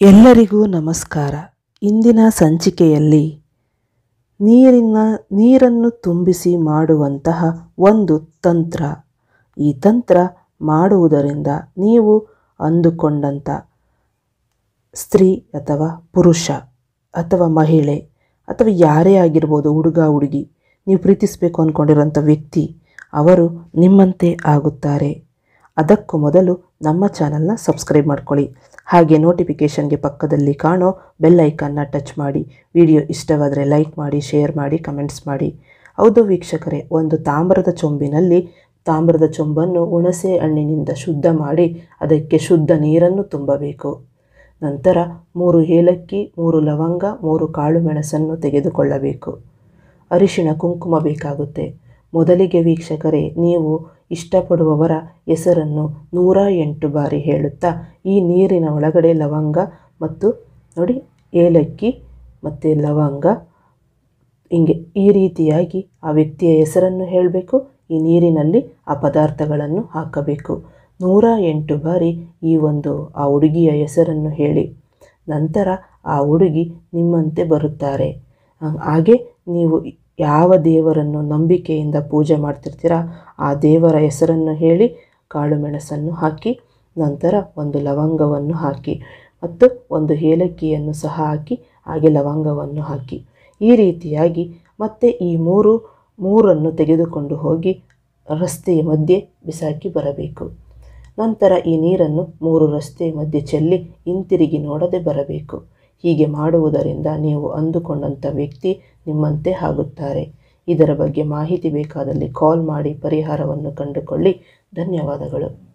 ಎಲ್ಲರಿಗೂ ನಮಸ್ಕಾರ. ಇಂದಿನ ಸಂಚಿಕೆಯಲ್ಲಿ ನೀರಿನ, ನೀರನ್ನು ತುಂಬಿಸಿ ಮಾಡುವಂತಹ ಒಂದು ತಂತ್ರ. ಈ ತಂತ್ರ ಮಾಡುವುದರಿಂದ ನೀವು ಅಂದುಕೊಂಡಂಥ ಸ್ತ್ರೀ ಅಥವಾ ಪುರುಷ ಅಥವಾ ಮಹಿಳೆ ಅಥವಾ ಯಾರೇ ಆಗಿರ್ಬೋದು ಹುಡುಗ, ಹುಡುಗಿ, ನೀವು ಪ್ರೀತಿಸಬೇಕು ಅಂದ್ಕೊಂಡಿರೋಂಥ ವ್ಯಕ್ತಿ, ಅವರು ನಿಮ್ಮಂತೆ ಆಗುತ್ತಾರೆ. ಅದಕ್ಕೂ ಮೊದಲು ನಮ್ಮ ಚಾನಲ್ನ ಸಬ್ಸ್ಕ್ರೈಬ್ ಮಾಡ್ಕೊಳ್ಳಿ. ಹಾಗೆ ನೋಟಿಫಿಕೇಷನ್ಗೆ ಪಕ್ಕದಲ್ಲಿ ಕಾಣೋ ಬೆಲ್ ಐಕನ್ನ ಟಚ್ ಮಾಡಿ ವಿಡಿಯೋ ಇಷ್ಟವಾದರೆ ಲೈಕ್ ಮಾಡಿ ಶೇರ್ ಮಾಡಿ ಕಮೆಂಟ್ಸ್ ಮಾಡಿ. ಹೌದು ವೀಕ್ಷಕರೇ, ಒಂದು ತಾಮ್ರದ ಚೊಂಬಿನಲ್ಲಿ ತಾಮ್ರದ ಚೊಂಬನ್ನು ಹುಣಸೆ ಹಣ್ಣಿನಿಂದ ಶುದ್ಧ ಮಾಡಿ ಅದಕ್ಕೆ ಶುದ್ಧ ನೀರನ್ನು ತುಂಬಬೇಕು. ನಂತರ ಮೂರು ಏಲಕ್ಕಿ, ಮೂರು ಲವಂಗ, ಮೂರು ಕಾಳು ಮೆಣಸನ್ನು ತೆಗೆದುಕೊಳ್ಳಬೇಕು. ಅರಿಶಿಣ ಕುಂಕುಮ ಬೇಕಾಗುತ್ತೆ. ಮೊದಲಿಗೆ ವೀಕ್ಷಕರೇ, ನೀವು ಇಷ್ಟಪಡುವವರ ಹೆಸರನ್ನು ನೂರ ಎಂಟು ಬಾರಿ ಹೇಳುತ್ತಾ, ಈ ನೀರಿನ ಒಳಗಡೆ ಲವಂಗ ಮತ್ತು ನೋಡಿ, ಏಲಕ್ಕಿ ಮತ್ತು ಲವಂಗ. ಹಿಂಗೆ ಈ ರೀತಿಯಾಗಿ ಆ ವ್ಯಕ್ತಿಯ ಹೆಸರನ್ನು ಹೇಳಬೇಕು, ಈ ನೀರಿನಲ್ಲಿ ಆ ಪದಾರ್ಥಗಳನ್ನು ಹಾಕಬೇಕು. ನೂರ ಎಂಟು ಬಾರಿ ಈ ಒಂದು ಆ ಹುಡುಗಿಯ ಹೆಸರನ್ನು ಹೇಳಿ, ನಂತರ ಆ ಹುಡುಗಿ ನಿಮ್ಮಂತೆ ಬರುತ್ತಾರೆ. ಹಾಗೆ ನೀವು ಯಾವ ದೇವರನ್ನು ನಂಬಿಕೆಯಿಂದ ಪೂಜೆ ಮಾಡ್ತಿರ್ತೀರ, ಆ ದೇವರ ಹೆಸರನ್ನು ಹೇಳಿ ಕಾಳು ಮೆಣಸನ್ನು ಹಾಕಿ, ನಂತರ ಒಂದು ಲವಂಗವನ್ನು ಹಾಕಿ ಮತ್ತು ಒಂದು ಏಲಕ್ಕಿಯನ್ನು ಸಹ ಹಾಕಿ, ಹಾಗೆ ಲವಂಗವನ್ನು ಹಾಕಿ. ಈ ರೀತಿಯಾಗಿ ಮತ್ತೆ ಈ ಮೂರು, ಮೂರನ್ನು ತೆಗೆದುಕೊಂಡು ಹೋಗಿ ರಸ್ತೆಯ ಮಧ್ಯೆ ಬಿಸಾಕಿ ಬರಬೇಕು. ನಂತರ ಈ ನೀರನ್ನು ಮೂರು ರಸ್ತೆಯ ಮಧ್ಯೆ ಚೆಲ್ಲಿ ಹಿಂತಿರುಗಿ ನೋಡದೆ ಬರಬೇಕು. ಹೀಗೆ ಮಾಡುವುದರಿಂದ ನೀವು ಅಂದುಕೊಂಡಂಥ ವ್ಯಕ್ತಿ ನಿಮ್ಮಂತೆ ಆಗುತ್ತಾರೆ. ಇದರ ಬಗ್ಗೆ ಮಾಹಿತಿ ಬೇಕಾದಲ್ಲಿ ಕಾಲ್ ಮಾಡಿ ಪರಿಹಾರವನ್ನು ಕಂಡುಕೊಳ್ಳಿ. ಧನ್ಯವಾದಗಳು.